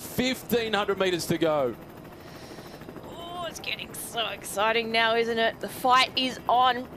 1,500 metres to go. Oh, it's getting so exciting now, isn't it? The fight is on.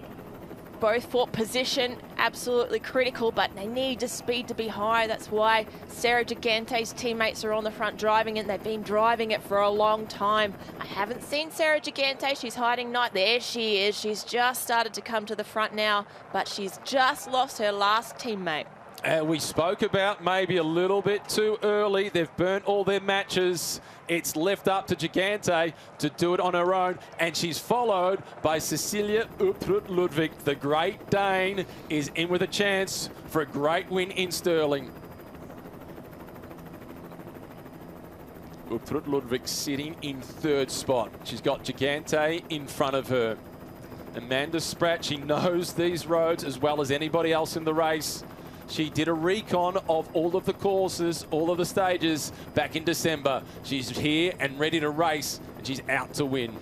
Both for position, absolutely critical, but they need the speed to be high. That's why Sarah Gigante's teammates are on the front driving it. They've been driving it for a long time. I haven't seen Sarah Gigante. She's hiding night. There she is. She's just started to come to the front now, but she's just lost her last teammate. Uh, we spoke about maybe a little bit too early. They've burnt all their matches. It's left up to Gigante to do it on her own. And she's followed by Cecilia Uttrup Ludwig. The Great Dane is in with a chance for a great win in Stirling. Uttrup Ludwig sitting in third spot. She's got Gigante in front of her. Amanda Spratt, she knows these roads as well as anybody else in the race. She did a recon of all of the courses, all of the stages back in December. She's here and ready to race, and she's out to win.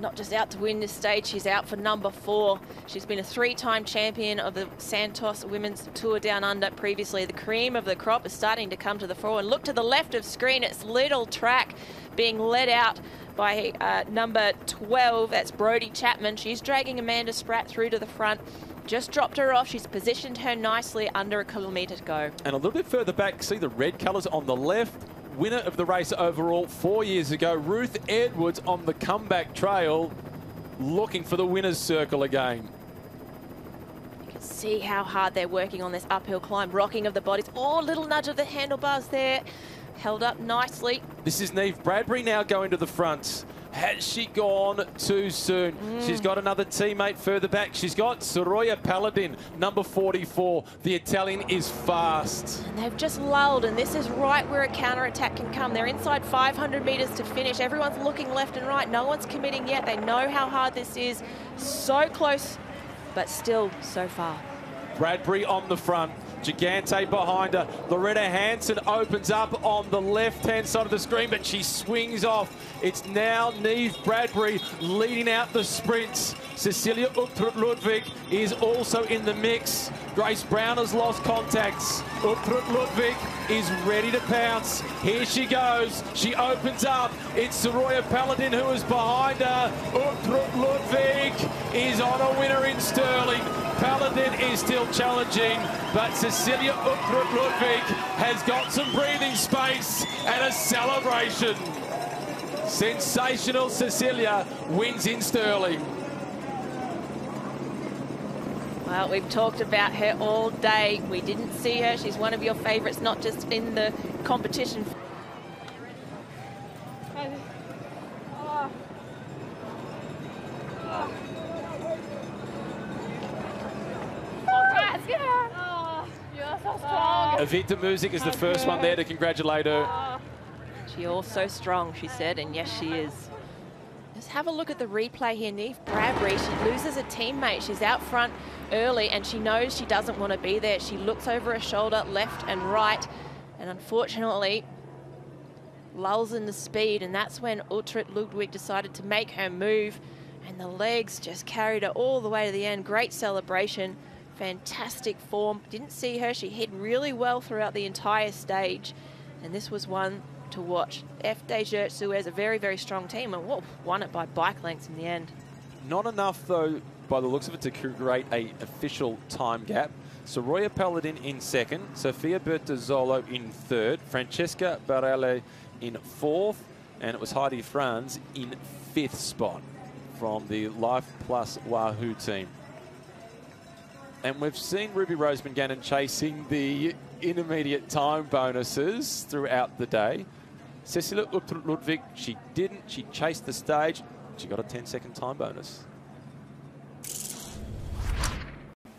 Not just out to win this stage, she's out for number four. She's been a three-time champion of the Santos Women's Tour Down Under previously. The cream of the crop is starting to come to the fore. And look to the left of screen, it's Lidl-Trek being led out by uh, number 12. That's Brodie Chapman. She's dragging Amanda Spratt through to the front. Just dropped her off. She's positioned her nicely under a kilometre to go. And a little bit further back, see the red colours on the left. Winner of the race overall four years ago, Ruth Edwards on the comeback trail, looking for the winner's circle again. You can see how hard they're working on this uphill climb, rocking of the bodies. Oh, little nudge of the handlebars there. Held up nicely. This is Neve Bradbury now going to the front. Has she gone too soon? Mm. She's got another teammate further back. She's got Soraya Paladin, number 44. The Italian is fast. And they've just lulled, and this is right where a counter-attack can come. They're inside 500 metres to finish. Everyone's looking left and right. No one's committing yet. They know how hard this is. So close, but still so far. Bradbury on the front. Gigante behind her. Lauretta Hanson opens up on the left-hand side of the screen, but she swings off. It's now Neve Bradbury leading out the sprints. Cecilia Uttrup Ludwig is also in the mix. Grace Brown has lost contacts. Uttrup Ludwig is ready to pounce. Here she goes. She opens up. It's Soraya Paladin who is behind her. Oh, Uttrup Ludwig is on a winner in Stirling. Paladin is still challenging, but Cecilia oh, Uttrup Ludwig has got some breathing space and a celebration. Sensational Cecilia wins in Stirling. Well, we've talked about her all day. We didn't see her. She's one of your favourites, not just in the competition. Evita Muzic is the first one there to congratulate her. She also strong, she said, and yes, she is. Just have a look at the replay here. Neve Bradbury, she loses a teammate. She's out front early and she knows she doesn't want to be there. She looks over her shoulder left and right and unfortunately lulls in the speed and that's when Uttrup Ludwig decided to make her move and the legs just carried her all the way to the end. Great celebration. Fantastic form. Didn't see her. She hit really well throughout the entire stage. And this was one to watch. FDJ Suez, a very, very strong team, and whoa, won it by bike lengths in the end. Not enough, though, by the looks of it, to create a official time gap. Soraya Paladin in second, Sofia Bertizzolo in third, Francesca Barale in fourth, and it was Heidi Franz in fifth spot from the Life Plus Wahoo team. And we've seen Ruby Rose Gannon chasing the intermediate time bonuses throughout the day. Cecilia Ludwig, she didn't. She chased the stage. She got a 10 second time bonus.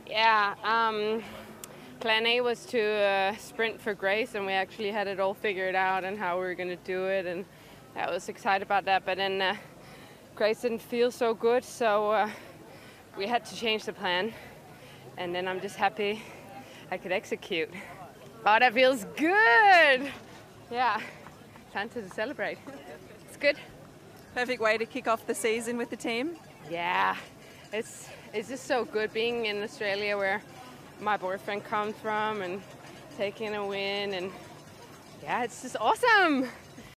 Yeah, um, plan A was to uh, sprint for Grace, and we actually had it all figured out and how we were going to do it, and I was excited about that. But then uh, Grace didn't feel so good, so uh, we had to change the plan and then I'm just happy I could execute. Oh, that feels good! Yeah, time to celebrate. It's good. Perfect way to kick off the season with the team. Yeah, it's it's just so good being in Australia where my boyfriend comes from and taking a win and yeah, it's just awesome.